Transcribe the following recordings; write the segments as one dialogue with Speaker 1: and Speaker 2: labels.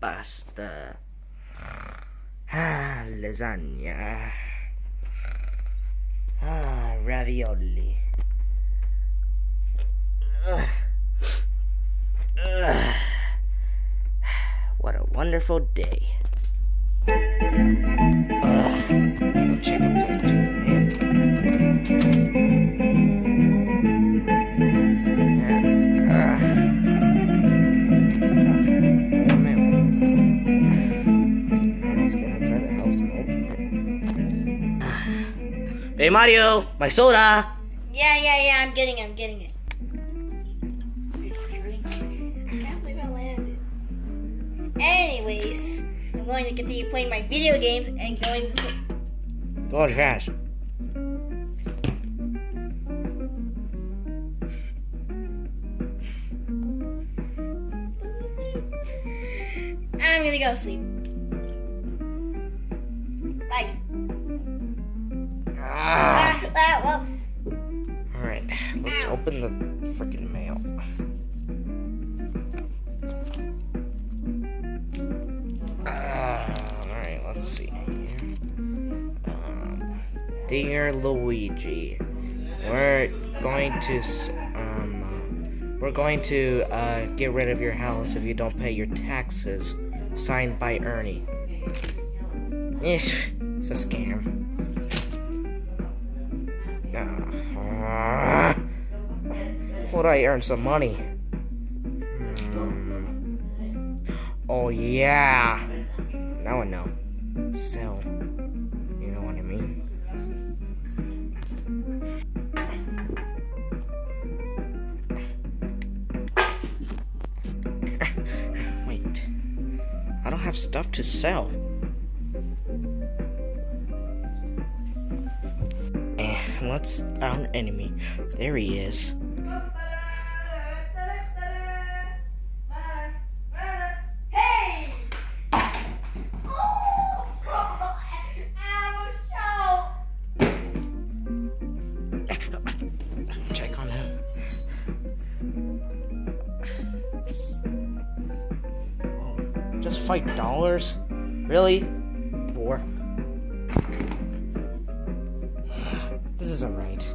Speaker 1: pasta. Ah, lasagna. Ah, ravioli. Ugh. What a wonderful day. Ugh. Hey Mario, my soda.
Speaker 2: Yeah, yeah, yeah, I'm getting it, I'm getting it. I can't believe I landed. Anyways, I'm going to continue playing my video games and going to.
Speaker 1: Go on trash.
Speaker 2: I'm gonna go sleep.
Speaker 1: Ah.
Speaker 2: Ah, ah, well,
Speaker 1: All right, let's open the freaking mail. Ah, all right, let's see. Um, dear Luigi, we're going to um, we're going to uh, get rid of your house if you don't pay your taxes. Signed by Ernie. It's a scam. Would I earn some money? Hmm. Oh yeah. Now I know. Sell. You know what I mean? Wait. I don't have stuff to sell. Eh, What's our enemy? There he is. Five dollars? Really? Poor. This isn't right.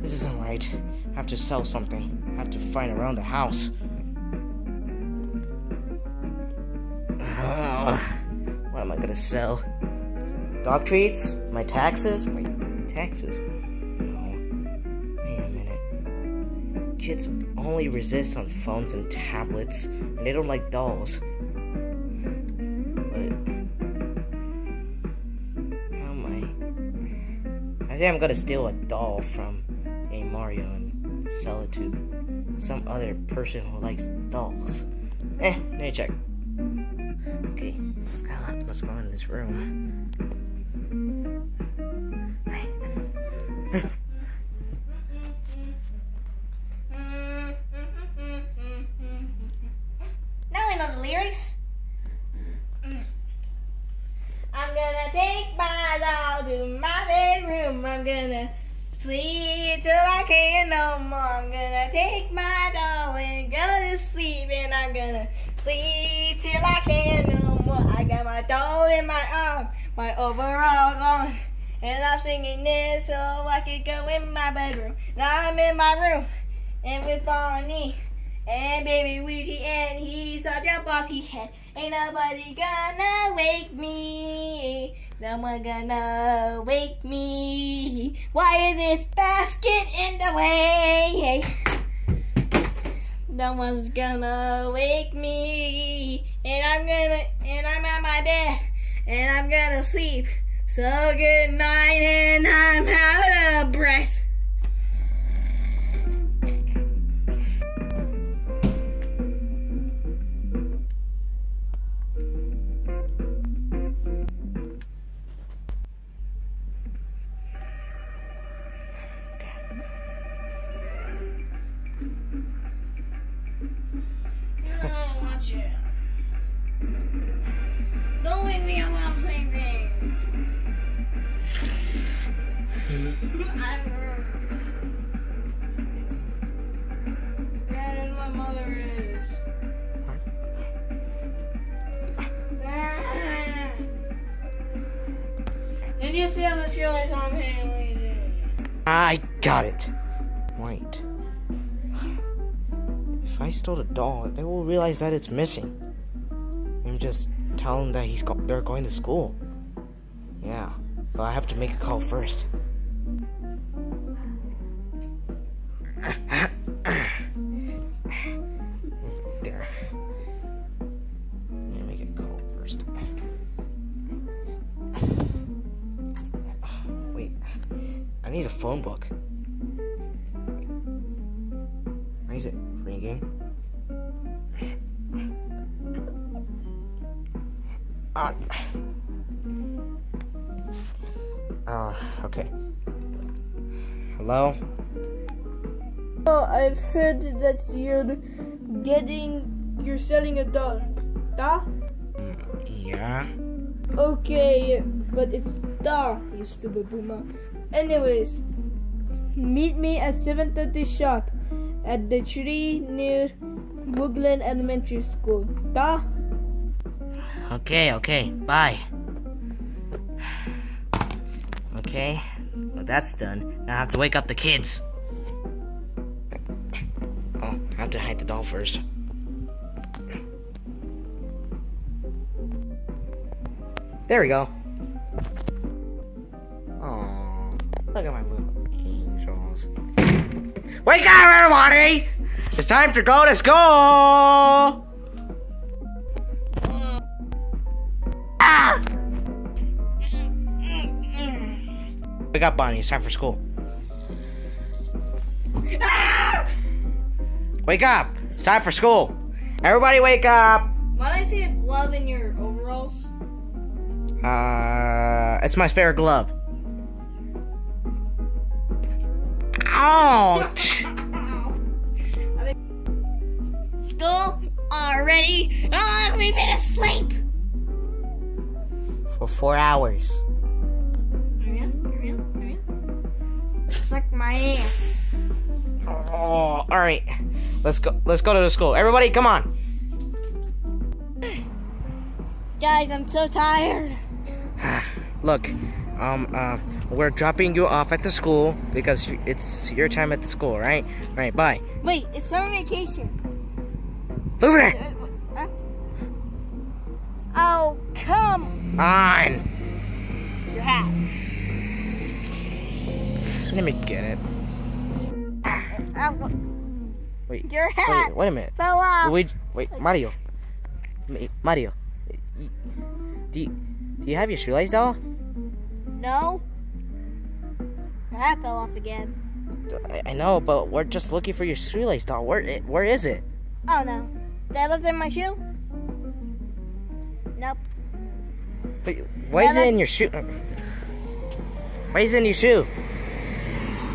Speaker 1: This isn't right. I have to sell something. I have to find around the house. What am I gonna sell? Dog treats? My taxes? My taxes? Kids only resist on phones and tablets, and they don't like dolls. But. How am I? I think I'm gonna steal a doll from a Mario and sell it to some other person who likes dolls. Eh, let me check. Okay, let's go. Let's go in this room.
Speaker 2: Now the lyrics. I'm gonna take my doll to my bedroom. I'm gonna sleep till I can't no more. I'm gonna take my doll and go to sleep. And I'm gonna sleep till I can't no more. I got my doll in my arm, my overalls on. And I'm singing this so I can go in my bedroom. Now I'm in my room and with Bonnie. And baby Ouija, and he's such a bossy head. Ain't nobody gonna wake me. No one gonna wake me. Why is this basket in the way? No one's gonna wake me. And I'm gonna, and I'm at my bed. And I'm gonna sleep. So good night, and I'm out of breath. Don't leave me alone, I'm sleeping. I'm my mother is. Ah. Did you see how the shoelace on Haley?
Speaker 1: I got it. Wait. If I stole the doll, they will realize that it's missing. And just tell them that he's go- they're going to school. Yeah, but I have to make a call first. there. Let me make a call first. Wait, I need a phone book. Is it ringing? Ah. Uh, okay. Hello?
Speaker 2: Oh, I've heard that you're getting, you're selling a doll. Da?
Speaker 1: Yeah?
Speaker 2: Okay, but it's da, you stupid boomer. Anyways, meet me at 7.30 sharp at the tree near Woodland Elementary School. Da?
Speaker 1: Okay, okay. Bye. Okay. Well, that's done. Now I have to wake up the kids. Oh, I have to hide the doll first. There we go. Oh, look at my little Wake up, everybody! It's time to go to school! Ah! Wake up, Bonnie. It's time for school. Wake up! It's time for school. Everybody, wake up!
Speaker 2: Why do I see a glove in your overalls?
Speaker 1: Uh, it's my spare glove. Ouch!
Speaker 2: School already? How long have we been asleep?
Speaker 1: For four hours.
Speaker 2: Suck my ass.
Speaker 1: Oh, all right. Let's go. Let's go to the school. Everybody, come on.
Speaker 2: Guys, I'm so tired.
Speaker 1: Look, um, uh, we're dropping you off at the school because it's your time at the school, right? All right. Bye.
Speaker 2: Wait, it's summer vacation.
Speaker 1: Over
Speaker 2: Uh,
Speaker 1: there.
Speaker 2: uh, Oh, come
Speaker 1: On.
Speaker 2: your hat.
Speaker 1: Let me get it.
Speaker 2: Uh,
Speaker 1: Wait.
Speaker 2: your hat
Speaker 1: Wait. Wait a minute.
Speaker 2: fell off.
Speaker 1: Luigi. Wait, Mario. Ma- Mario. Do you, do you have your shoelace doll?
Speaker 2: No. Hat fell off again.
Speaker 1: I, I know, but we're just looking for your shoelace doll. Where i- where is it?
Speaker 2: Oh no. Did I left it in my shoe? Nope.
Speaker 1: Wait, why is it in your shoe? Why is it in your shoe?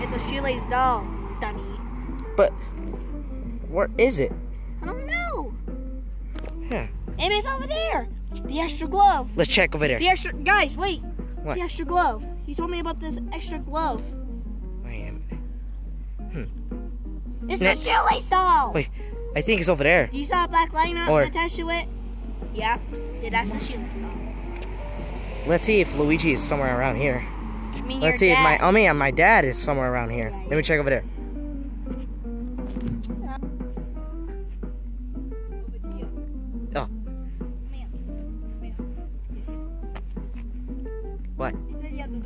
Speaker 2: It's a shoelace doll, dummy.
Speaker 1: But where is it?
Speaker 2: I don't know.
Speaker 1: Huh.
Speaker 2: Maybe it's over there. The extra glove.
Speaker 1: Let's check over there.
Speaker 2: The extra guys, wait.
Speaker 1: What?
Speaker 2: The extra glove. You told me about this extra glove.
Speaker 1: Wait hmm. a minute.
Speaker 2: It's
Speaker 1: Ne-
Speaker 2: the shoelace doll.
Speaker 1: Wait, I think it's over there.
Speaker 2: Do you saw a black line on
Speaker 1: Or-
Speaker 2: attached to it? Yeah. Yeah, that's the shoelace doll.
Speaker 1: Let's see if Luigi is somewhere around here.
Speaker 2: I
Speaker 1: Let's see if my
Speaker 2: dad.
Speaker 1: oh man, my dad is somewhere around here. Let me check over there.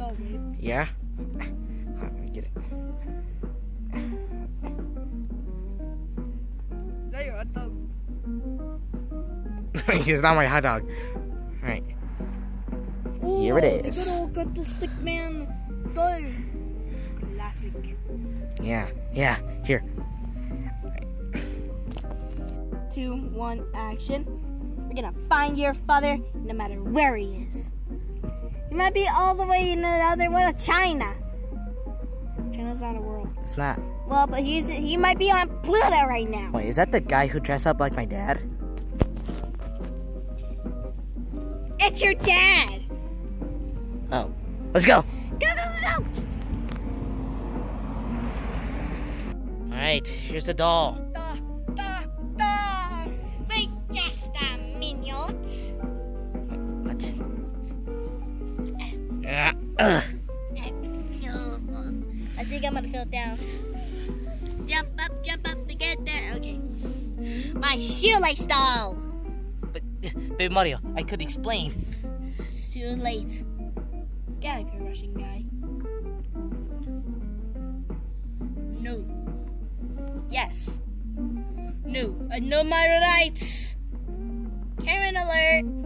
Speaker 2: Said you had the dog, right?
Speaker 1: Yeah. Let me get it.
Speaker 2: Is that your hot dog?
Speaker 1: it's not my hot dog. All right. Here it is.
Speaker 2: Good old stick man. Classic.
Speaker 1: Yeah. Yeah. Here.
Speaker 2: Two, one, action. We're gonna find your father no matter where he is. He might be all the way in the other one of China. China's not a world.
Speaker 1: It's not.
Speaker 2: Well, but he's he might be on Pluto right now.
Speaker 1: Wait, is that the guy who dressed up like my dad?
Speaker 2: It's your dad.
Speaker 1: Oh. Let's go.
Speaker 2: Go go go go.
Speaker 1: All right. Here's the doll.
Speaker 2: Da,
Speaker 1: Ugh.
Speaker 2: I think I'm gonna fall down. Jump up, jump up, and get there. Okay. My shoelace doll.
Speaker 1: But, Baby Mario, I could explain.
Speaker 2: It's too late. Get out of here, Russian guy. No. Yes. No. I know my rights. Karen alert.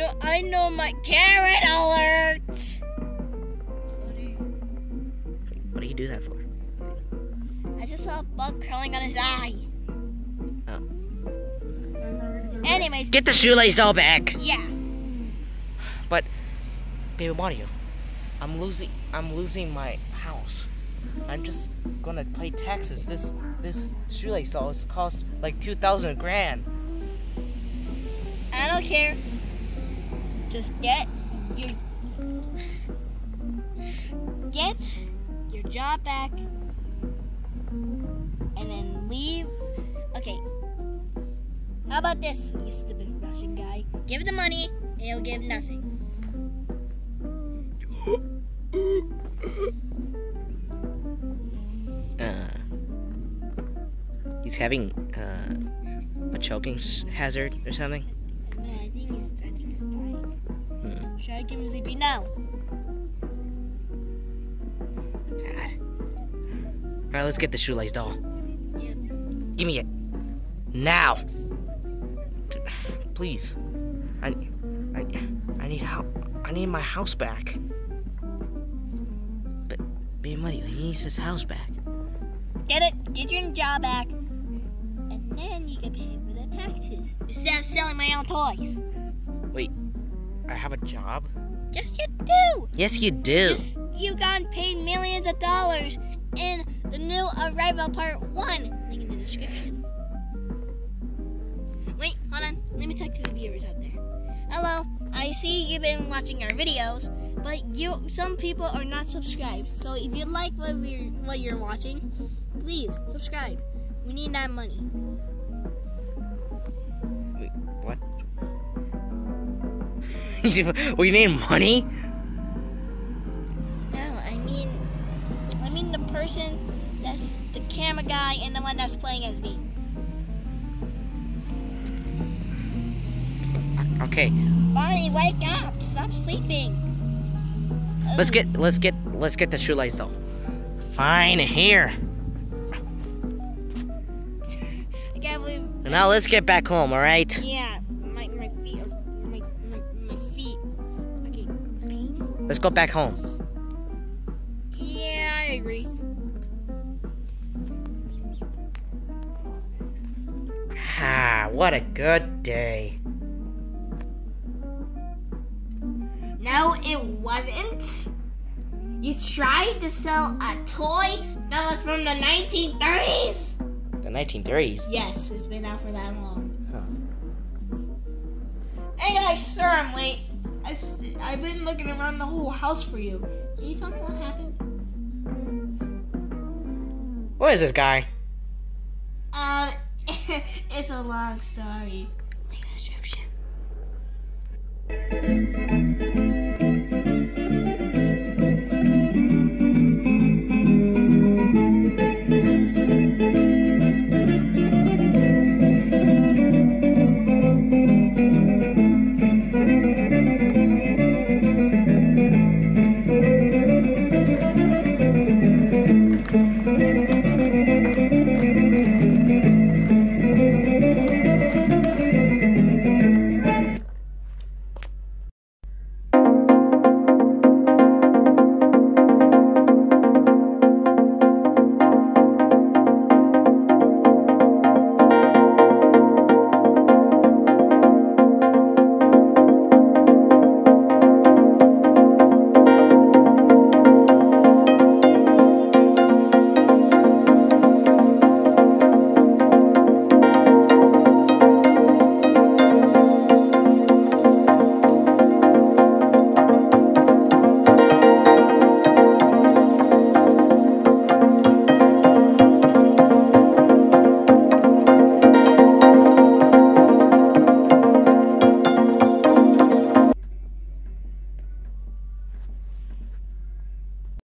Speaker 2: Know, I know my carrot alert. Sorry.
Speaker 1: What do you do that for?
Speaker 2: I just saw a bug crawling on his eye.
Speaker 1: Oh.
Speaker 2: Anyways,
Speaker 1: Get the shoelace doll back.
Speaker 2: yeah.
Speaker 1: But, Baby Mario, I'm losing. I'm losing my house. I'm just gonna pay taxes. This this shoelace doll is cost like two thousand grand.
Speaker 2: I don't care. Just get your get your job back and then leave. Okay. How about this, you stupid Russian guy? Give the money and he'll give nothing.
Speaker 1: Uh, he's having uh, a choking hazard or something.
Speaker 2: Give him sleepy? No.
Speaker 1: God. All right, let's get the shoelace doll.
Speaker 2: Yeah.
Speaker 1: Give me it now. Please. I, I, I need help. I need my house back. But, Baby money, he needs his house back.
Speaker 2: Get it, get your job back, and then you can pay for the taxes. Instead of selling my own toys.
Speaker 1: Wait, I have a job?
Speaker 2: Yes, you do.
Speaker 1: Yes, you do.
Speaker 2: Yes, you got paid millions of dollars in the new Arrival Part 1. Link in the description. Wait, hold on. Let me talk to the viewers out there. Hello, I see you've been watching our videos, but you some people are not subscribed. So if you like what we're what you're watching, please subscribe. We need that money.
Speaker 1: we need money?
Speaker 2: No, I mean, I mean the person that's the camera guy and the one that's playing as me.
Speaker 1: Okay,
Speaker 2: Barney, wake up! Stop sleeping.
Speaker 1: let's get let's get let's get the shoelace though. Fine, here.
Speaker 2: I can't believe.
Speaker 1: Now let's get back home, all right?
Speaker 2: Yeah,
Speaker 1: Let's go back home.
Speaker 2: Yeah, I agree.
Speaker 1: Ah, what a good day.
Speaker 2: No, it wasn't. You tried to sell a toy that was from the 1930s.
Speaker 1: The 1930s.
Speaker 2: Yes, it's been out for that long.
Speaker 1: Huh.
Speaker 2: Hey guys, sir, I'm late. I've, I've been looking around the whole house for you. Can you tell me what happened?
Speaker 1: What is this guy?
Speaker 2: Um, it's a long story. Leave a description.